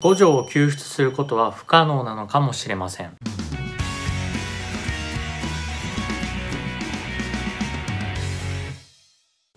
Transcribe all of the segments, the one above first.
五条を救出することは不可能なのかもしれません。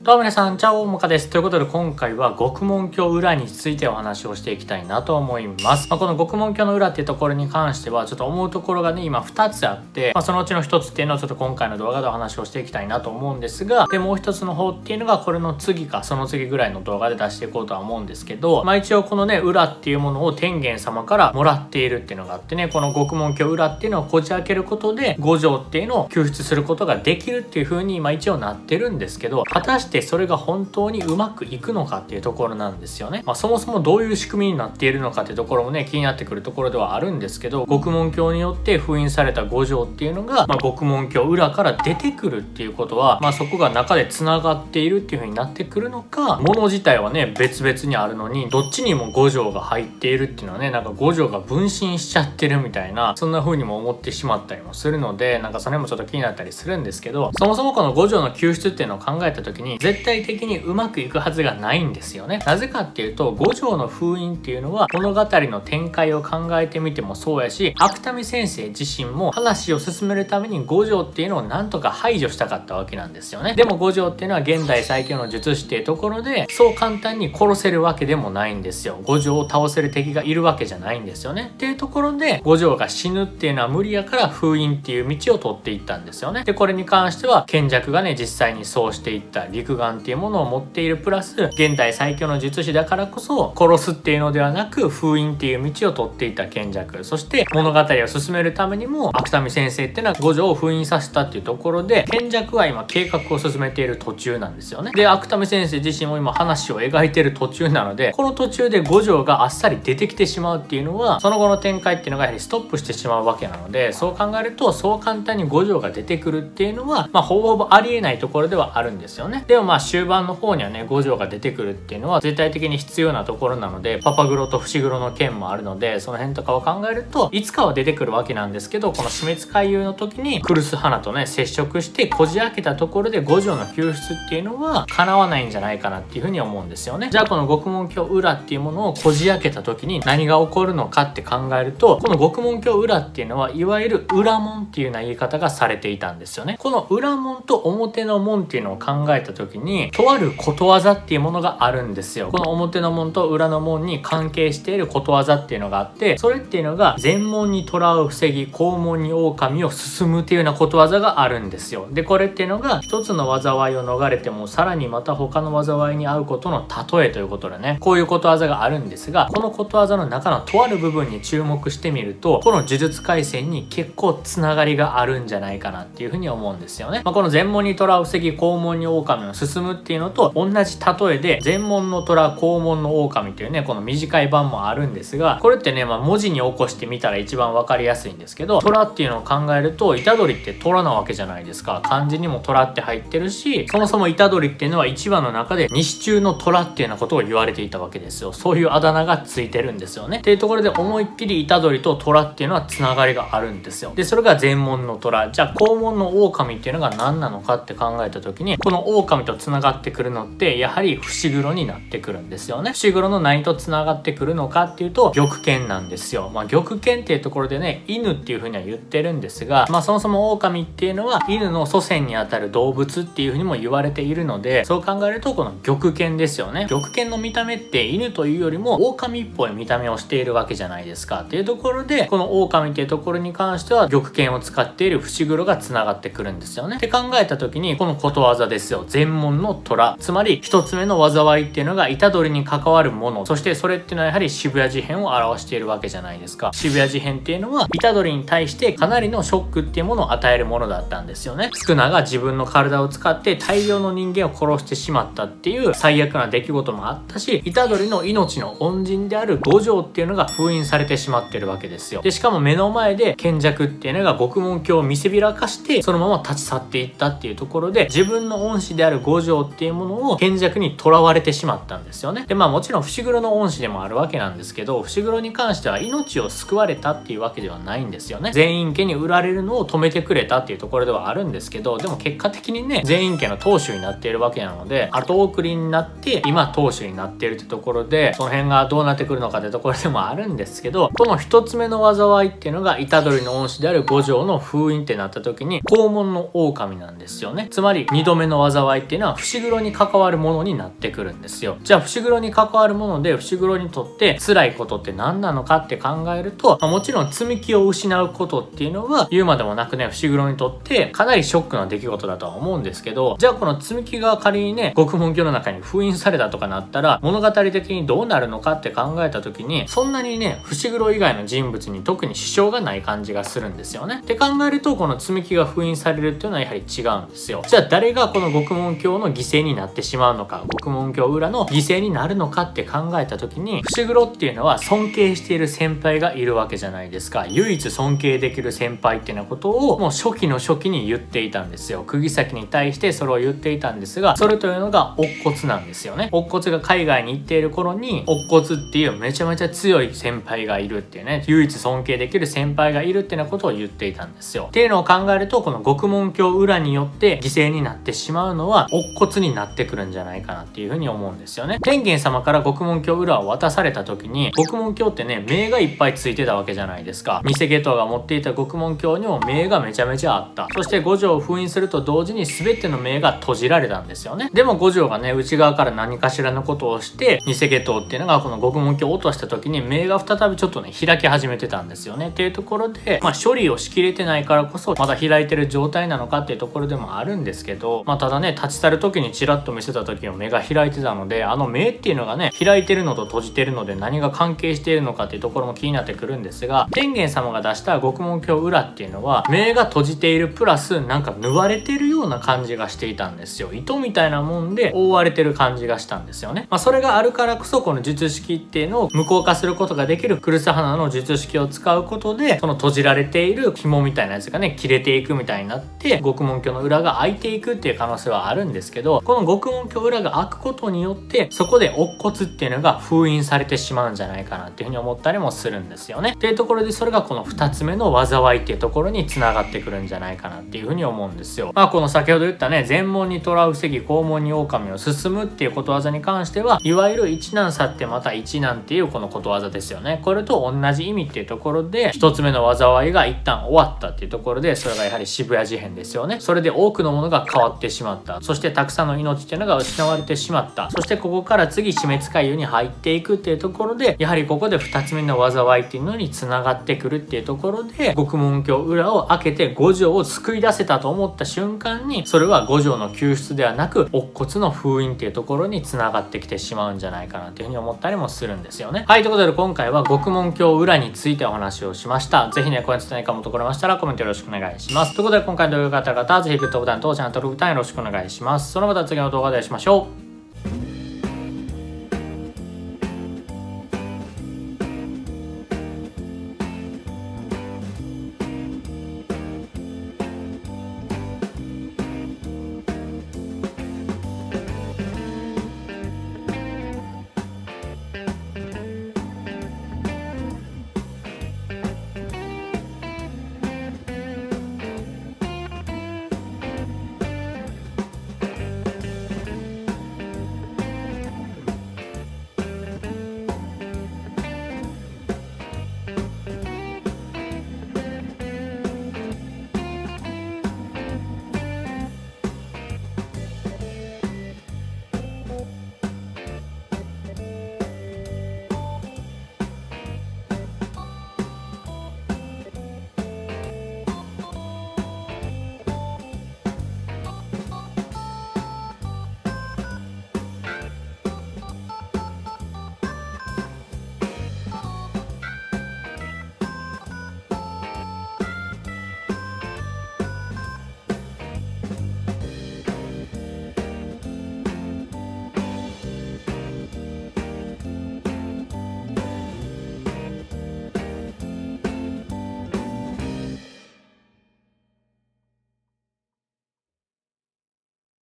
どうも皆さん、チャオモカです。ということで今回は獄門鏡裏についてお話をしていきたいなと思います。まあ、この獄門鏡の裏っていうところに関してはちょっと思うところがね、今2つあって、まあ、そのうちの1つっていうのをちょっと今回の動画でお話をしていきたいなと思うんですが、で、もう1つの方っていうのがこれの次か、その次ぐらいの動画で出していこうとは思うんですけど、まあ一応このね、裏っていうものを天元様からもらっているっていうのがあってね、この獄門鏡裏っていうのをこじ開けることで、五条っていうのを救出することができるっていう風に今一応なってるんですけど、果たしてそれが本当にうまくいくのかっていうところなんですよね。まあ、そもそもどういう仕組みになっているのかっていうところもね、気になってくるところではあるんですけど、獄門鏡によって封印された五条っていうのが、まあ、獄門鏡裏から出てくるっていうことは、まあ、そこが中で繋がっているっていう風になってくるのか、物自体はね、別々にあるのに、どっちにも五条が入っているっていうのはね、なんか五条が分身しちゃってるみたいな、そんな風にも思ってしまったりもするので、なんかそれもちょっと気になったりするんですけど、そもそもこの五条の救出っていうのを考えた時に、絶対的にうまくいくはずがないんですよね。なぜかっていうと、五条の封印っていうのは物語の展開を考えてみてもそうやし、芥見先生自身も話を進めるために五条っていうのをなんとか排除したかったわけなんですよね。でも五条っていうのは現代最強の術師っていうところで、そう簡単に殺せるわけでもないんですよ。五条を倒せる敵がいるわけじゃないんですよね。っていうところで、五条が死ぬっていうのは無理やから封印っていう道を取っていったんですよね。で、これに関しては、賢弱がね、実際にそうしていった陸眼っていうものを持っているプラス、現代最強の術師だからこそ殺すっていうのではなく封印っていう道を取っていた賢弱そして物語を進めるためにも芥見先生っていうのは五条を封印させたっていうところで賢弱は今計画を進めている途中なんですよね。で芥見先生自身も今話を描いてる途中なのでこの途中で五条があっさり出てきてしまうっていうのはその後の展開っていうのがやはりストップしてしまうわけなのでそう考えるとそう簡単に五条が出てくるっていうのはまあほぼほぼありえないところではあるんですよね。でもまあ終盤の方にはね五条が出てくるっていうのは絶対的に必要なところなのでパパグロと伏黒の剣もあるのでその辺とかを考えるといつかは出てくるわけなんですけどこの死滅回遊の時にクルス花とね接触してこじ開けたところで五条の救出っていうのは叶わないんじゃないかなっていうふうに思うんですよね。じゃあこの獄門鏡裏っていうものをこじ開けた時に何が起こるのかって考えるとこの獄門鏡裏っていうのはいわゆる裏門っていうような言い方がされていたんですよね。この裏門と表の門っていうのを考えた時時にとあることわざっていうものがあるんですよ。この表の門と裏の門に関係していることわざっていうのがあってそれっていうのが全門に虎を防ぎ肛門に狼を進むっていうようなことわざがあるんですよ。でこれっていうのが一つの災いを逃れてもさらにまた他の災いに遭うことの例えということでね。こういうことわざがあるんですがこのことわざの中のとある部分に注目してみるとこの呪術廻戦に結構つながりがあるんじゃないかなっていうふうに思うんですよね、まあ、この全門に虎を防ぎ肛門に狼を進むっていうのと同じ例えで全門の虎肛門の狼っていうねこの短い版もあるんですがこれってね、まあ、文字に起こしてみたら一番分かりやすいんですけど虎っていうのを考えると虎杖って虎なわけじゃないですか。漢字にも虎って入ってるしそもそも虎杖っていうのは一話の中で西中の虎っていうようなことを言われていたわけですよ。そういうあだ名がついてるんですよね。っていうところで思いっきり虎杖と虎っていうのはつながりがあるんですよ。でそれが全門の虎。じゃあ肛門の狼っていうのが何なのかって考えた時にこの狼とつながってくるのってやはり伏黒になってくるんですよね。伏黒の何と繋がってくるのかっていうと玉剣なんですよ。まあ玉剣っていうところでね犬っていう風には言ってるんですがまあそもそも狼っていうのは犬の祖先にあたる動物っていう風にも言われているのでそう考えるとこの玉剣ですよね。玉剣の見た目って犬というよりも狼っぽい見た目をしているわけじゃないですか。っていうところでこの狼っていうところに関しては玉剣を使っている伏黒が繋がってくるんですよね。って考えた時にこのことわざですよ。全門の虎。つまり一つ目の災いっていうのが虎杖に関わるもの。そしてそれっていうのはやはり渋谷事変を表しているわけじゃないですか。渋谷事変っていうのは虎杖に対してかなりのショックっていうものを与えるものだったんですよね。宿儺が自分の体を使って大量の人間を殺してしまったっていう最悪な出来事もあったし虎杖の命の恩人である五条っていうのが封印されてしまってるわけですよ。でしかも目の前で賢弱っていうのが獄門鏡を見せびらかしてそのまま立ち去っていったっていうところで自分の恩師である五条っていうものを賢弱にとらわれてしまったんですよね。で、まあもちろん伏黒の恩師でもあるわけなんですけど、伏黒に関しては命を救われたっていうわけではないんですよね。全員家に売られるのを止めてくれたっていうところではあるんですけど、でも結果的にね、全員家の当主になっているわけなので、後送りになって、今当主になっているってところで、その辺がどうなってくるのかってところでもあるんですけど、この一つ目の災いっていうのが、虎杖の恩師である五条の封印ってなった時に、肛門の狼なんですよね。つまり、二度目の災いってていうのは、伏黒に関わるものになってくるんですよ。じゃあ、伏黒に関わるもので、伏黒にとって辛いことって何なのかって考えると、まあ、もちろん積み木を失うことっていうのは、言うまでもなくね、伏黒にとってかなりショックな出来事だとは思うんですけど、じゃあこの積み木が仮にね、獄門教の中に封印されたとかなったら、物語的にどうなるのかって考えた時に、そんなにね、伏黒以外の人物に特に支障がない感じがするんですよね。って考えると、この積み木が封印されるっていうのはやはり違うんですよ。じゃあ誰がこの獄門教の犠牲になってしまうのか、獄門教裏の犠牲になるのかって考えた時に、伏黒っていうのは尊敬している先輩がいるわけじゃないですか。唯一尊敬できる先輩っていうようなことを、もう初期の初期に言っていたんですよ。釘崎に対してそれを言っていたんですが、それというのが乙骨なんですよね。乙骨が海外に行っている頃に、乙骨っていうめちゃめちゃ強い先輩がいるっていうね、唯一尊敬できる先輩がいるっていうようなことを言っていたんですよ。っていうのを考えると、この獄門教裏によって犠牲になってしまうのは、乙骨になってくるんじゃないかなっていうふうに思うんですよね。天元様から獄門教裏を渡された時に、獄門教ってね、名がいっぱいついてたわけじゃないですか。偽下等が持っていた獄門教にも名がめちゃめちゃあった。そして五条を封印すると同時に全ての名が閉じられたんですよね。でも五条がね、内側から何かしらのことをして、偽下等っていうのがこの獄門教を落とした時に名が再びちょっとね、開き始めてたんですよね。っていうところで、まあ処理をしきれてないからこそ、まだ開いてる状態なのかっていうところでもあるんですけど、まあただね、立ち去る時にチラッと見せた時の目が開いてたので、あの目っていうのがね、開いてるのと閉じてるので何が関係しているのかっていうところも気になってくるんですが、天元様が出した獄門教裏っていうのは、目が閉じているプラス、なんか縫われてるような感じがしていたんですよ。糸みたいなもんで覆われてる感じがしたんですよね。まあそれがあるからこそ、この術式っていうのを無効化することができるクルス花の術式を使うことで、その閉じられている紐みたいなやつがね、切れていくみたいになって、獄門教の裏が開いていくっていう可能性はあるんですけど、この獄門教裏が開くことによって、そこで乙骨っていうのが封印されてしまうんじゃないかなっていうふうに思ったりもするんですよね。っていうところで、それがこの2つ目の災いっていうところに繋がってくるんじゃないかなっていうふうに思うんですよ。まあこの先ほど言ったね、全門に虎を防ぎ、肛門に狼を進むっていうことわざに関しては、いわゆる一難去ってまた一難っていうこのことわざですよね。これと同じ意味っていうところで、1つ目の災いが一旦終わったっていうところで、それがやはり渋谷事変ですよね。それで多くのものが変わってしまった。そししてたくさんの命っていうのが失われてしまった。そしてここから次死滅回遊に入っていくっていうところで、やはりここで2つ目の災いっていうのに繋がってくるっていうところで、獄門橋裏を開けて五条を救い出せたと思った瞬間に、それは五条の救出ではなく、乙骨の封印っていうところに繋がってきてしまうんじゃないかなっていうふうに思ったりもするんですよね。はい、ということで今回は獄門橋裏についてお話をしました。ぜひね、こうやって何かもところましたらコメントよろしくお願いします。ということで今回の動画が良かった方は、ぜひグッドボタンとチャンネル登録ボタンよろしくお願いします。ますそのまた次の動画でお会いしましょう。